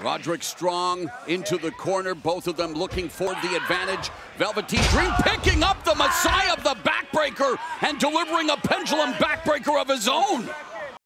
Roderick Strong into the corner, both of them looking for the advantage. Velveteen Dream picking up the Messiah of the backbreaker and delivering a pendulum backbreaker of his own.